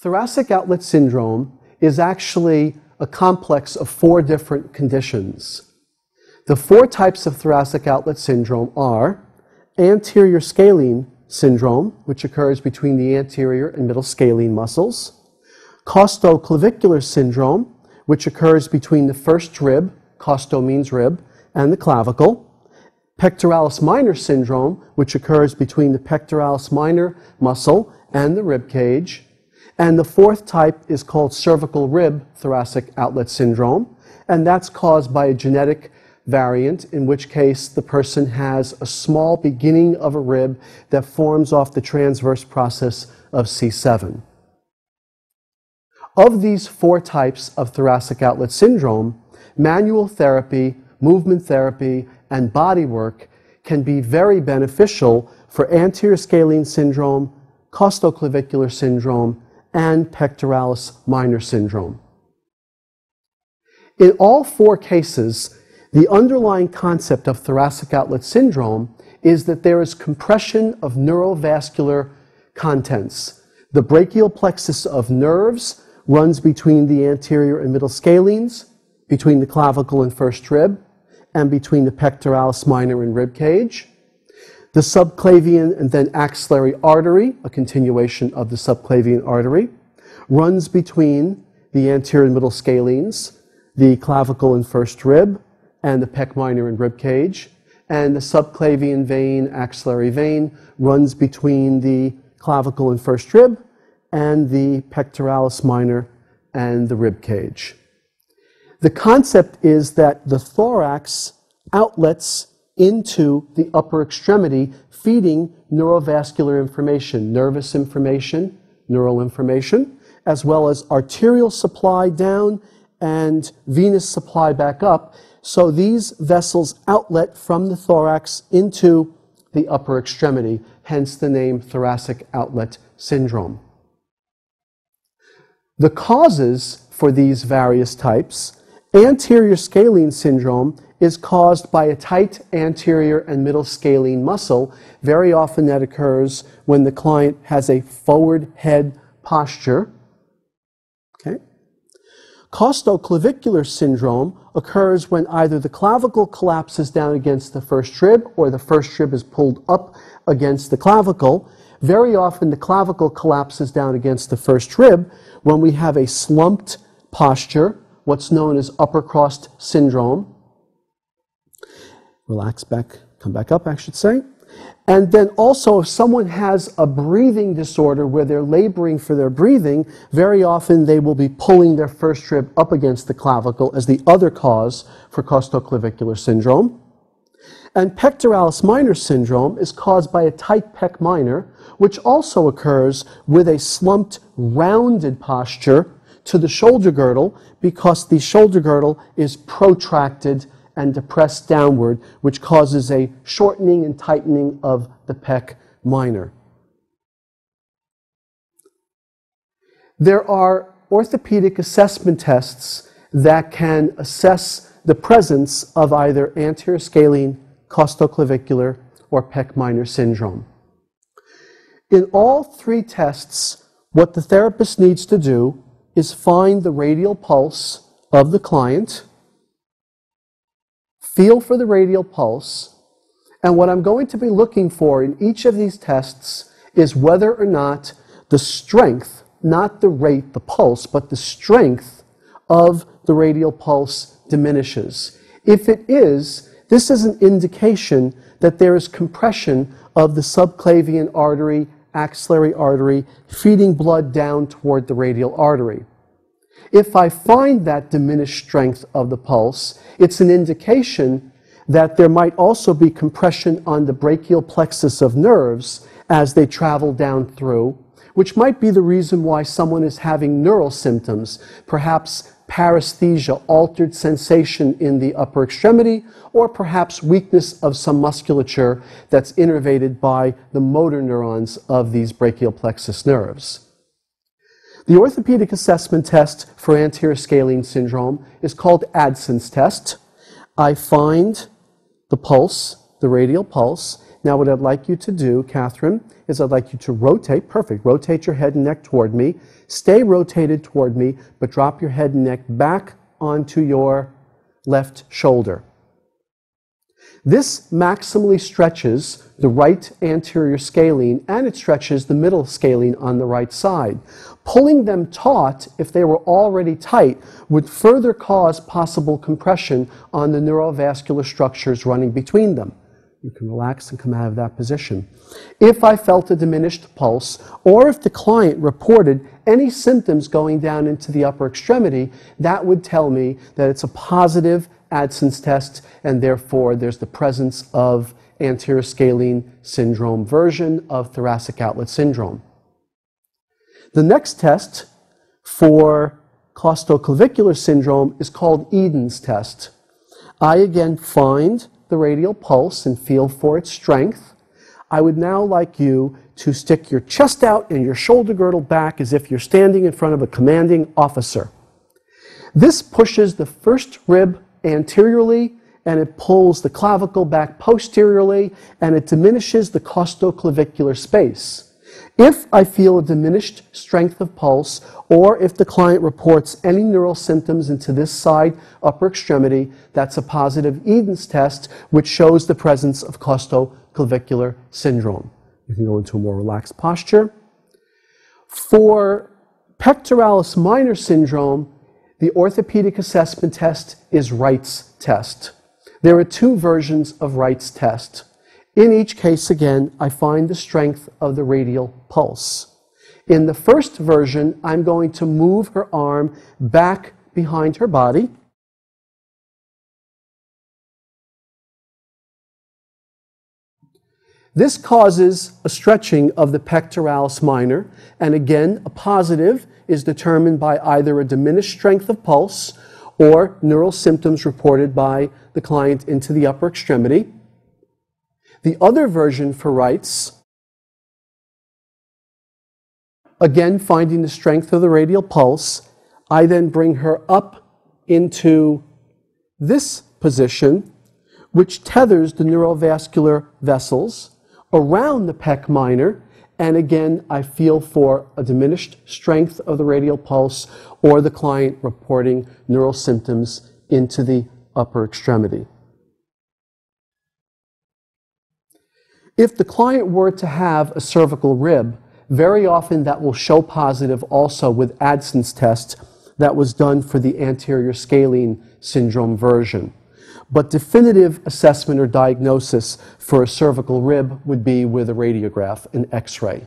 Thoracic outlet syndrome is actually a complex of four different conditions. The four types of thoracic outlet syndrome are anterior scalene syndrome, which occurs between the anterior and middle scalene muscles, costoclavicular syndrome, which occurs between the first rib, costo means rib, and the clavicle, pectoralis minor syndrome, which occurs between the pectoralis minor muscle and the rib cage, and the fourth type is called cervical rib thoracic outlet syndrome, and that's caused by a genetic variant, in which case the person has a small beginning of a rib that forms off the transverse process of C7. Of these four types of thoracic outlet syndrome, manual therapy, movement therapy, and body work can be very beneficial for anterior scalene syndrome, costoclavicular syndrome, and pectoralis minor syndrome. In all four cases, the underlying concept of thoracic outlet syndrome is that there is compression of neurovascular contents. The brachial plexus of nerves runs between the anterior and middle scalenes, between the clavicle and first rib, and between the pectoralis minor and rib cage. The subclavian and then axillary artery, a continuation of the subclavian artery, runs between the anterior and middle scalenes, the clavicle and first rib, and the pec minor and rib cage. And the subclavian vein, axillary vein, runs between the clavicle and first rib and the pectoralis minor and the rib cage. The concept is that the thorax outlets into the upper extremity, feeding neurovascular information, nervous information, neural information, as well as arterial supply down and venous supply back up. So these vessels outlet from the thorax into the upper extremity, hence the name thoracic outlet syndrome. The causes for these various types anterior scalene syndrome is caused by a tight anterior and middle scalene muscle. Very often that occurs when the client has a forward head posture. Okay. Costoclavicular syndrome occurs when either the clavicle collapses down against the first rib or the first rib is pulled up against the clavicle. Very often the clavicle collapses down against the first rib when we have a slumped posture, what's known as upper crossed syndrome relax back, come back up, I should say. And then also, if someone has a breathing disorder where they're laboring for their breathing, very often they will be pulling their first rib up against the clavicle as the other cause for costoclavicular syndrome. And pectoralis minor syndrome is caused by a tight pec minor, which also occurs with a slumped, rounded posture to the shoulder girdle because the shoulder girdle is protracted and depressed downward, which causes a shortening and tightening of the pec minor. There are orthopedic assessment tests that can assess the presence of either anterior scalene, costoclavicular, or pec minor syndrome. In all three tests, what the therapist needs to do is find the radial pulse of the client feel for the radial pulse, and what I'm going to be looking for in each of these tests is whether or not the strength, not the rate, the pulse, but the strength of the radial pulse diminishes. If it is, this is an indication that there is compression of the subclavian artery, axillary artery, feeding blood down toward the radial artery. If I find that diminished strength of the pulse, it's an indication that there might also be compression on the brachial plexus of nerves as they travel down through, which might be the reason why someone is having neural symptoms, perhaps paresthesia, altered sensation in the upper extremity, or perhaps weakness of some musculature that's innervated by the motor neurons of these brachial plexus nerves. The orthopedic assessment test for anterior scalene syndrome is called Adson's test. I find the pulse, the radial pulse, Now, what I'd like you to do, Catherine, is I'd like you to rotate. Perfect. Rotate your head and neck toward me. Stay rotated toward me, but drop your head and neck back onto your left shoulder. This maximally stretches the right anterior scalene and it stretches the middle scalene on the right side. Pulling them taut, if they were already tight, would further cause possible compression on the neurovascular structures running between them. You can relax and come out of that position. If I felt a diminished pulse, or if the client reported any symptoms going down into the upper extremity, that would tell me that it's a positive Adson's test, and therefore there's the presence of anterior scalene syndrome version of thoracic outlet syndrome. The next test for costoclavicular syndrome is called Eden's test. I again find the radial pulse and feel for its strength. I would now like you to stick your chest out and your shoulder girdle back as if you're standing in front of a commanding officer. This pushes the first rib anteriorly and it pulls the clavicle back posteriorly and it diminishes the costoclavicular space. If I feel a diminished strength of pulse, or if the client reports any neural symptoms into this side upper extremity, that's a positive Eden's test, which shows the presence of costoclavicular syndrome. You can go into a more relaxed posture. For pectoralis minor syndrome, the orthopedic assessment test is Wright's test. There are two versions of Wright's test. In each case, again, I find the strength of the radial pulse. In the first version, I'm going to move her arm back behind her body. This causes a stretching of the pectoralis minor, and again, a positive is determined by either a diminished strength of pulse or neural symptoms reported by the client into the upper extremity. The other version for Wright's, again finding the strength of the radial pulse, I then bring her up into this position, which tethers the neurovascular vessels around the pec minor. And again, I feel for a diminished strength of the radial pulse or the client reporting neural symptoms into the upper extremity. If the client were to have a cervical rib, very often that will show positive also with Adson's test that was done for the anterior scalene syndrome version. But definitive assessment or diagnosis for a cervical rib would be with a radiograph, an x-ray.